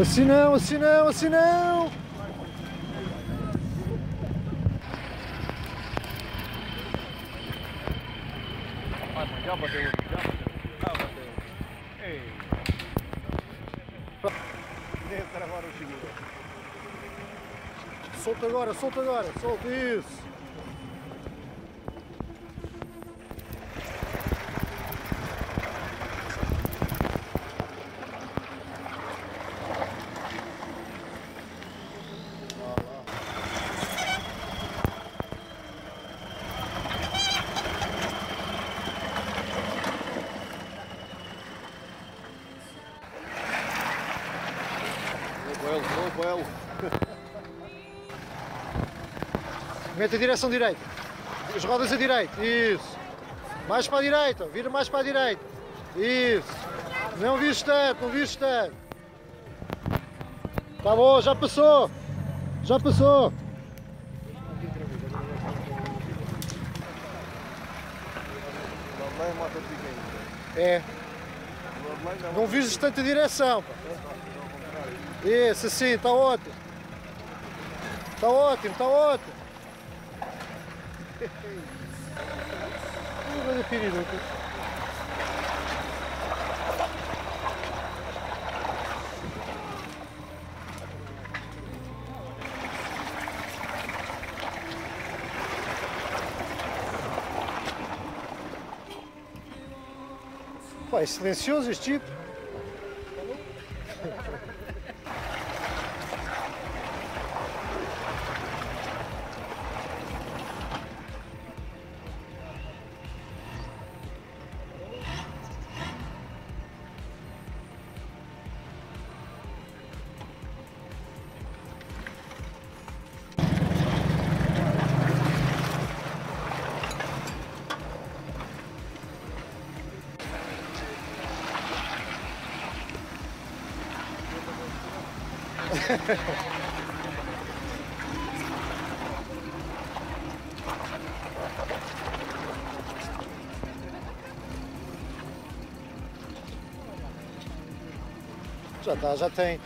Assim não, assim não, assim não! Já bateu, já bateu. Já bateu. Ei. Deve travar o seguro. Solta agora, solta agora, solta isso! Ele. Mete a direção direita. As rodas a direita. Isso. Mais para a direita. Vira mais para a direita. Isso. Não vires tanto, não vires tanto. Tá bom, já passou. Já passou. É. Não vires tanta direção. Isso, assim, está ótimo. Está ótimo, está ótimo. Piriruca. Pá, é silencioso este tipo. Já está, já tem.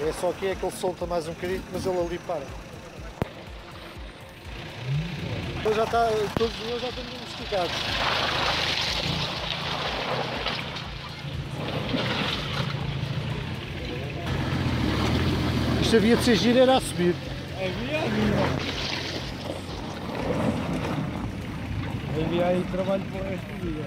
É só aqui é que ele solta mais um bocadinho, mas ele ali para. Então já está, todos os meus já estão domesticados. Isto havia de ser giro, era a subir. Havia aí trabalho para do dia.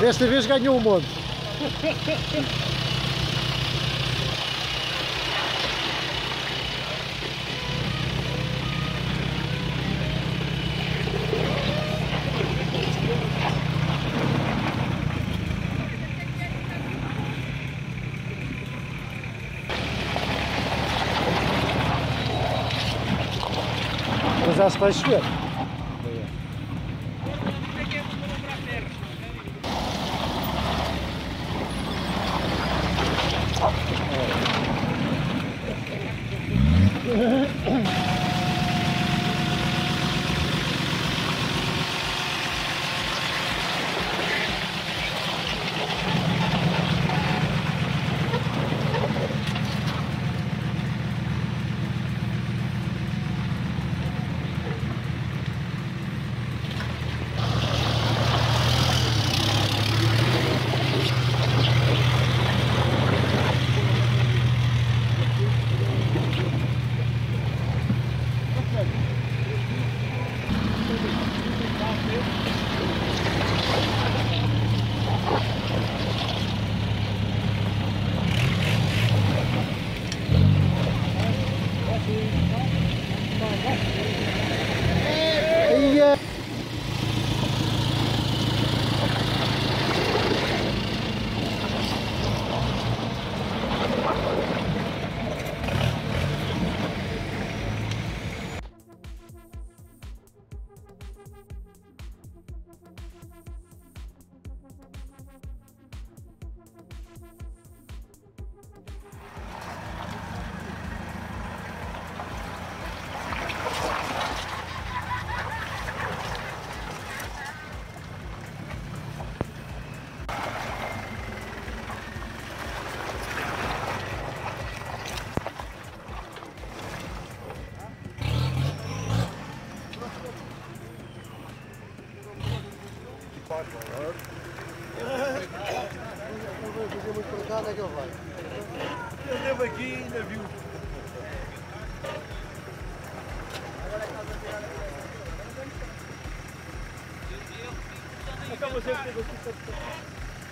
Desta vez ganhou um monte. Mas já se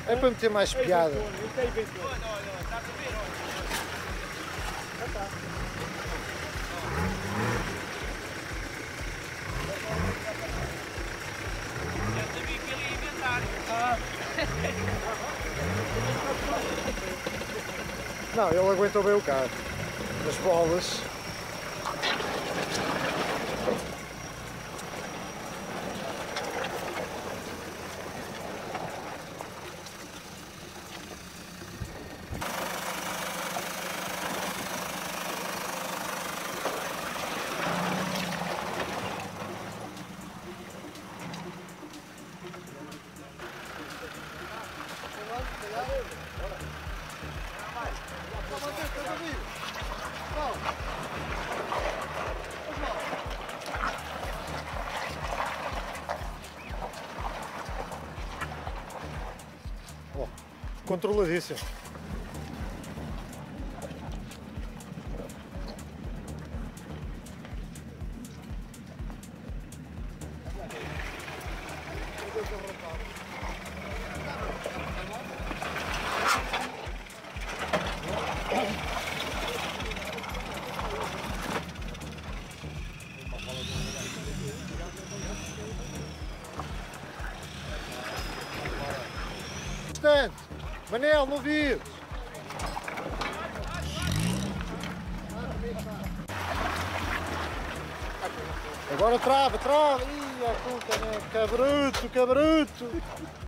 É para meter mais piada. Isto é eventual. Não, ele aguentou bem o carro. As bolas. Controladíssimo. Não vi. Agora trava, trava. Ih, a puta, né? Cabruto, cabruto.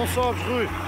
non, je.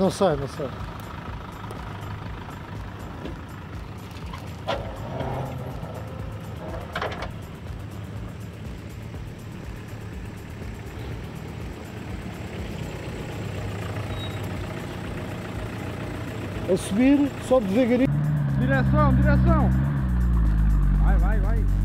Não sai, não sai. A subir, sobe devagarinho. Direção, direção. Vai, vai, vai.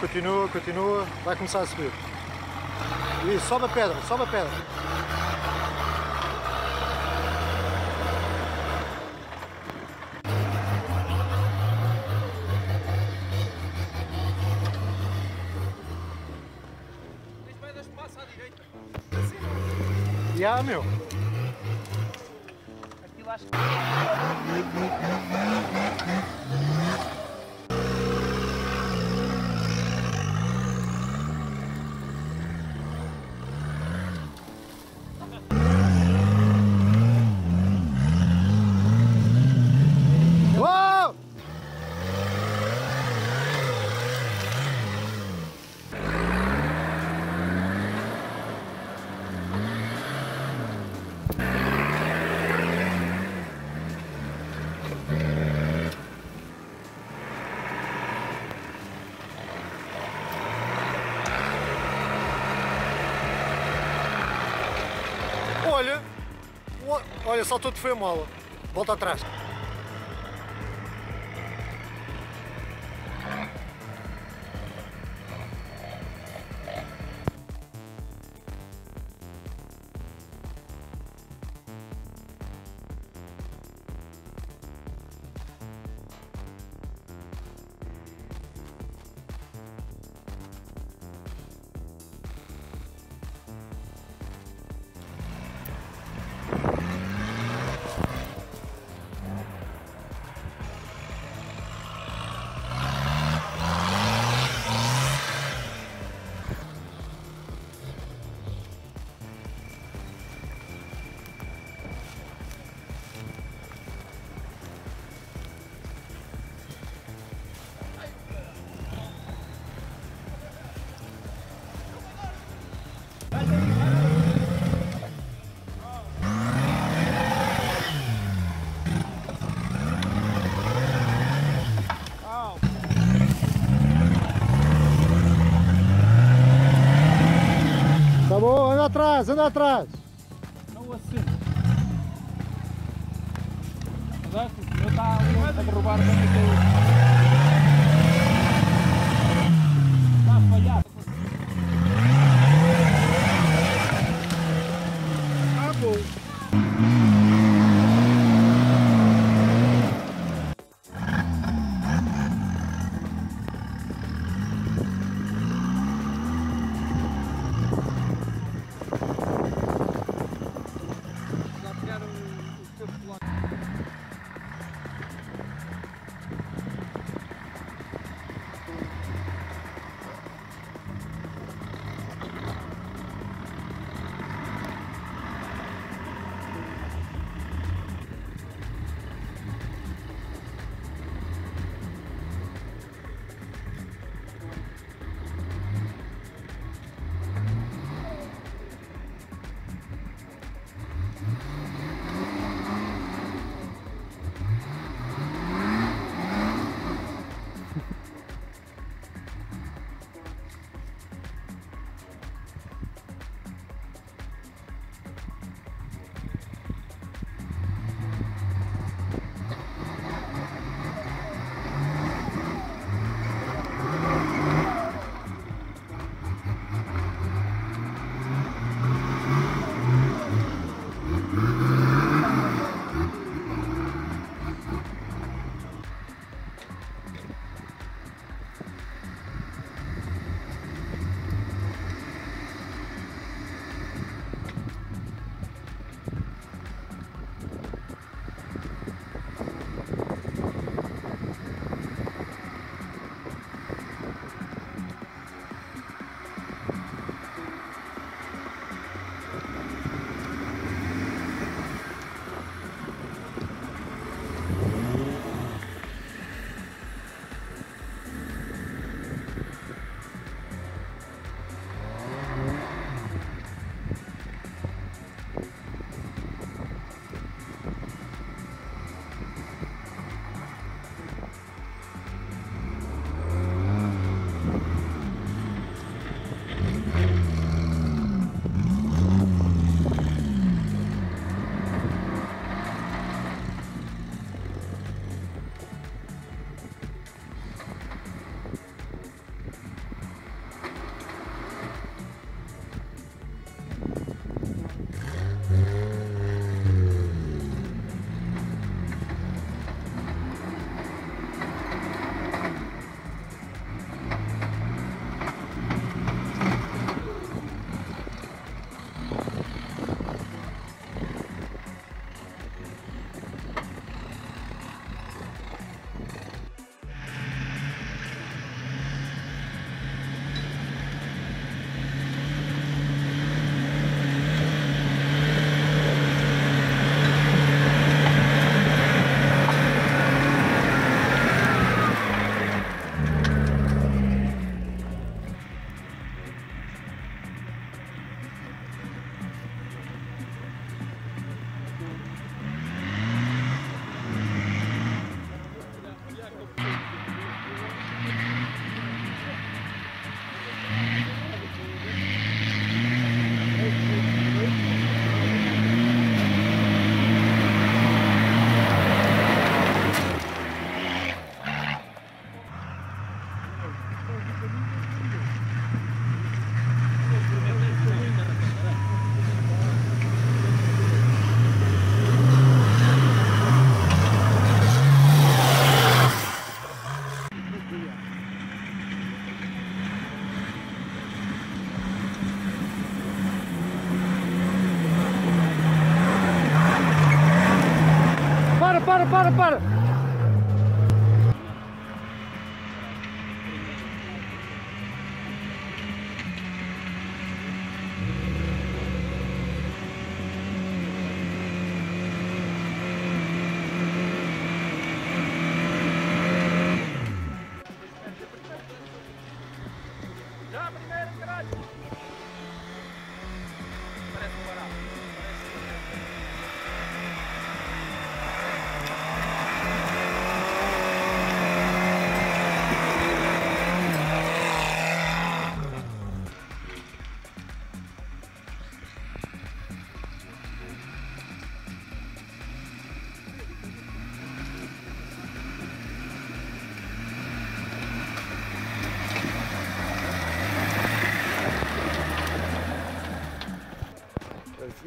Continua, continua, vai começar a subir. Isso, sobe a pedra, sobe a pedra. Vai dar espaço à direita. E há, meu. Aquilo acho! Olha, o- olha, saltou de foi mola. Volta atrás. Atrás, anda atrás.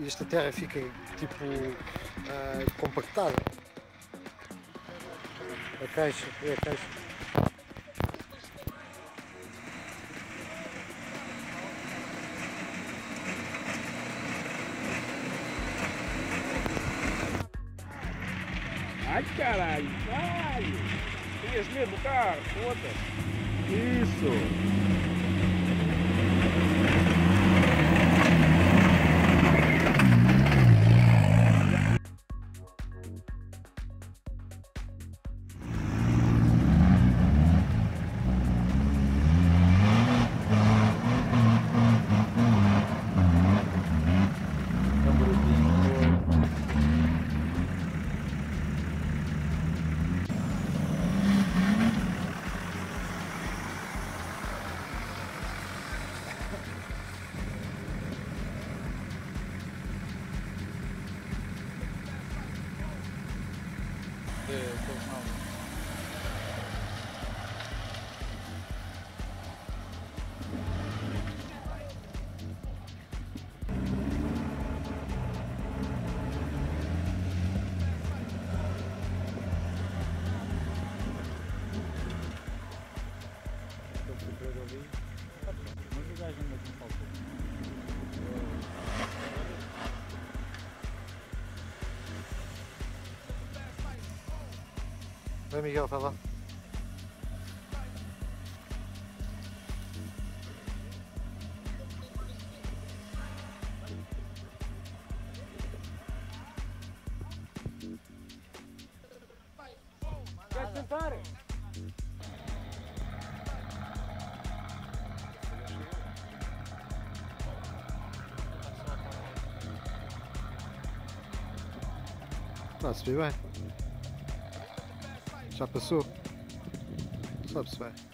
Esta terra fica tipo ah, compactada. A caixa, é a caixa. Vai Miguel, vai lá. Quer tentar? Está a subir bem. Já passou. Sabe-se bem.